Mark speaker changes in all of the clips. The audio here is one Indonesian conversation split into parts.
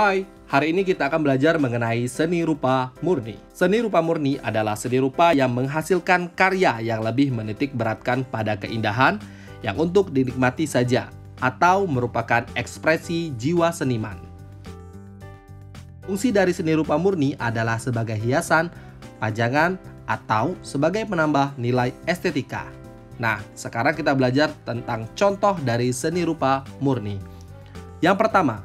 Speaker 1: Hai, hari ini kita akan belajar mengenai seni rupa murni. Seni rupa murni adalah seni rupa yang menghasilkan karya yang lebih menitik beratkan pada keindahan yang untuk dinikmati saja atau merupakan ekspresi jiwa seniman. Fungsi dari seni rupa murni adalah sebagai hiasan, pajangan, atau sebagai penambah nilai estetika. Nah, sekarang kita belajar tentang contoh dari seni rupa murni. Yang pertama,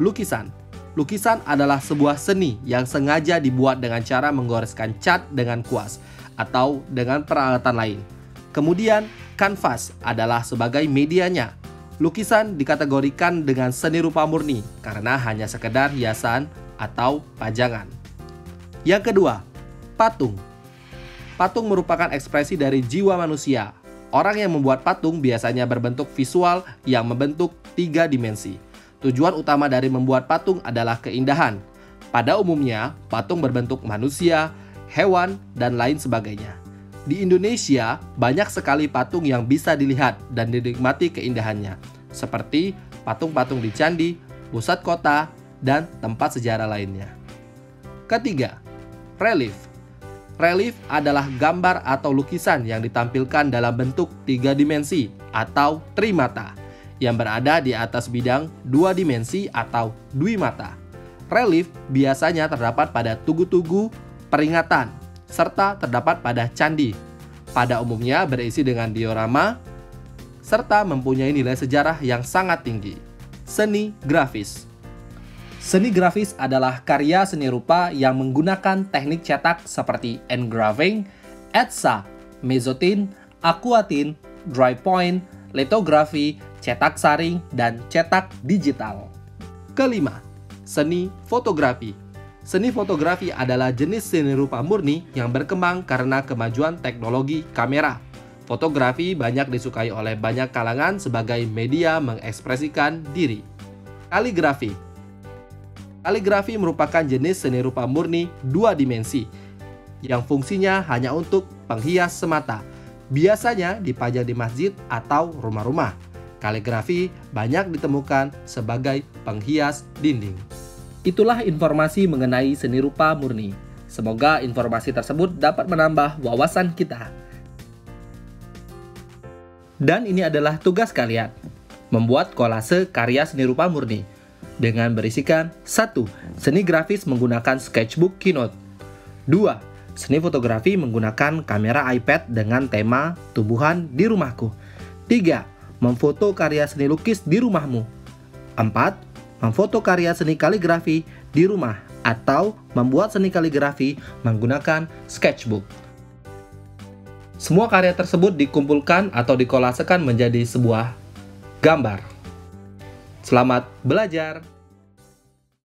Speaker 1: lukisan. Lukisan adalah sebuah seni yang sengaja dibuat dengan cara menggoreskan cat dengan kuas atau dengan peralatan lain. Kemudian, kanvas adalah sebagai medianya. Lukisan dikategorikan dengan seni rupa murni karena hanya sekedar hiasan atau pajangan. Yang kedua, patung. Patung merupakan ekspresi dari jiwa manusia. Orang yang membuat patung biasanya berbentuk visual yang membentuk tiga dimensi Tujuan utama dari membuat patung adalah keindahan. Pada umumnya, patung berbentuk manusia, hewan, dan lain sebagainya. Di Indonesia, banyak sekali patung yang bisa dilihat dan dinikmati keindahannya, seperti patung-patung di candi, pusat kota, dan tempat sejarah lainnya. Ketiga, relief. Relief adalah gambar atau lukisan yang ditampilkan dalam bentuk tiga dimensi atau trimata yang berada di atas bidang dua dimensi atau dui mata. Relief biasanya terdapat pada tugu-tugu peringatan serta terdapat pada candi. Pada umumnya berisi dengan diorama serta mempunyai nilai sejarah yang sangat tinggi. Seni grafis Seni grafis adalah karya seni rupa yang menggunakan teknik cetak seperti engraving, etsa, mezotin, aquatin, dry point, litografi, cetak saring, dan cetak digital. Kelima, seni fotografi. Seni fotografi adalah jenis seni rupa murni yang berkembang karena kemajuan teknologi kamera. Fotografi banyak disukai oleh banyak kalangan sebagai media mengekspresikan diri. Kaligrafi Kaligrafi merupakan jenis seni rupa murni dua dimensi yang fungsinya hanya untuk penghias semata, biasanya dipajang di masjid atau rumah-rumah. Kaligrafi banyak ditemukan sebagai penghias dinding. Itulah informasi mengenai seni rupa murni. Semoga informasi tersebut dapat menambah wawasan kita. Dan ini adalah tugas kalian, membuat kolase karya seni rupa murni dengan berisikan 1. Seni grafis menggunakan sketchbook Keynote 2. Seni fotografi menggunakan kamera iPad dengan tema tumbuhan di rumahku 3 memfoto karya seni lukis di rumahmu. 4. Memfoto karya seni kaligrafi di rumah atau membuat seni kaligrafi menggunakan sketchbook. Semua karya tersebut dikumpulkan atau dikolasekan menjadi sebuah gambar. Selamat belajar!